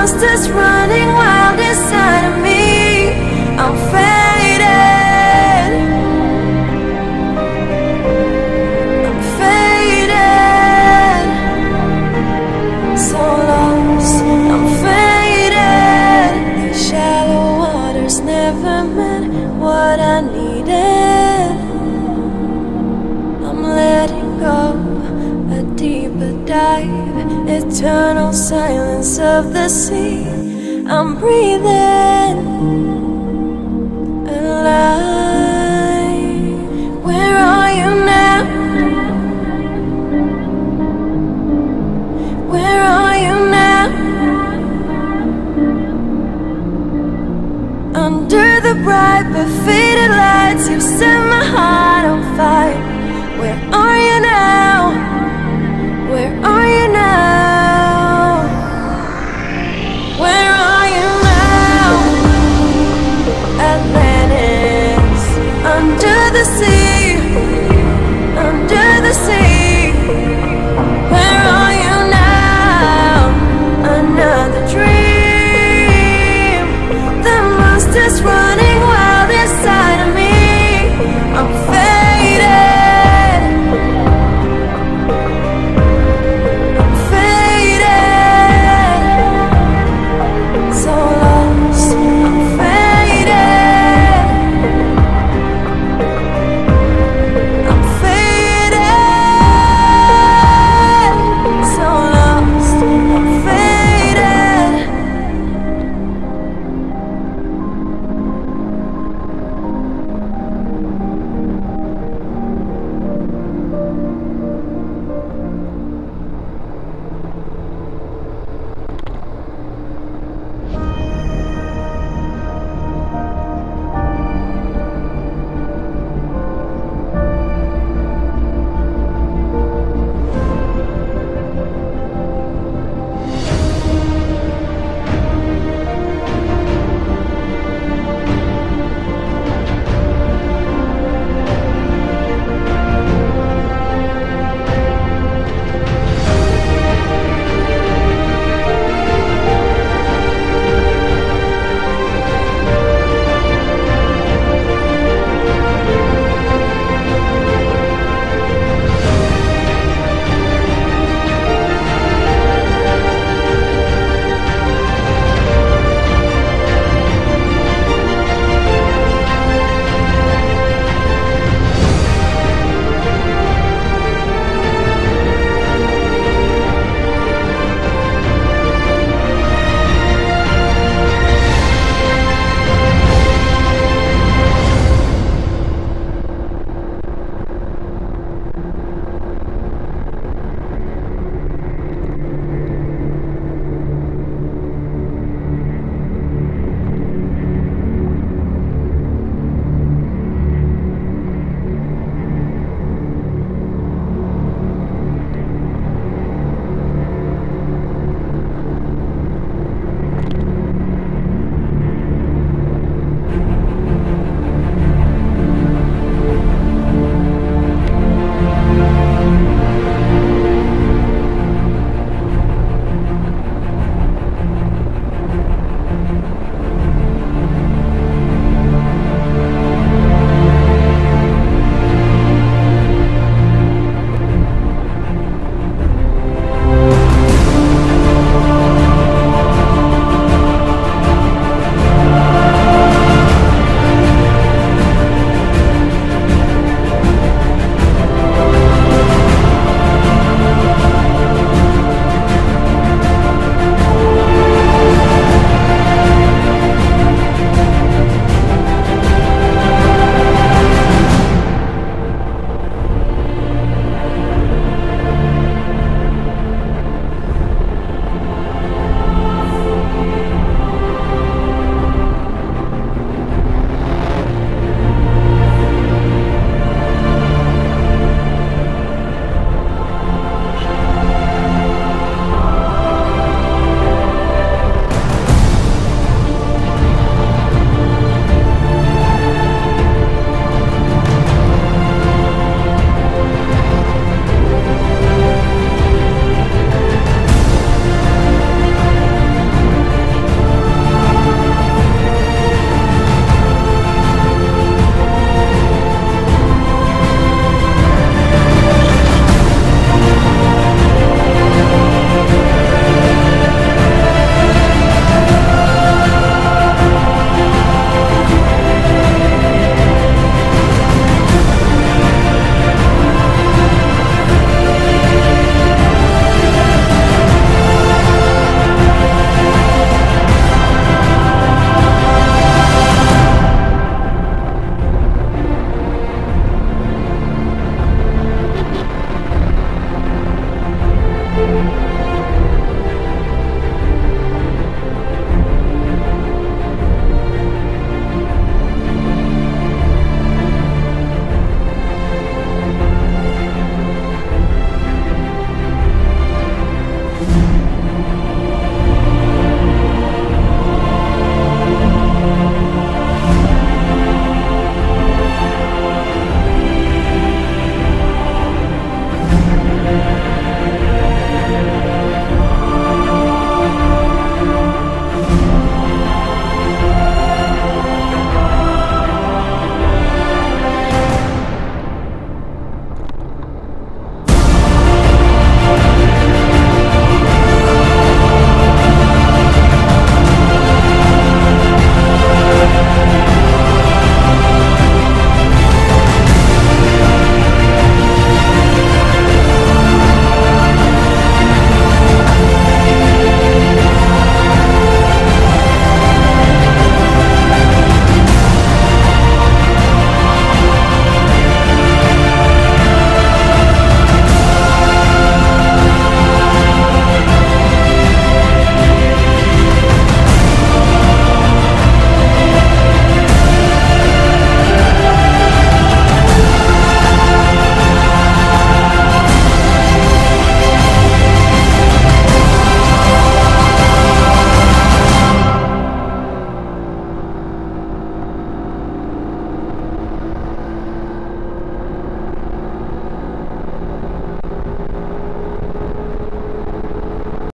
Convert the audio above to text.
monsters running wild inside of me. I'm. of the sea, I'm breathing.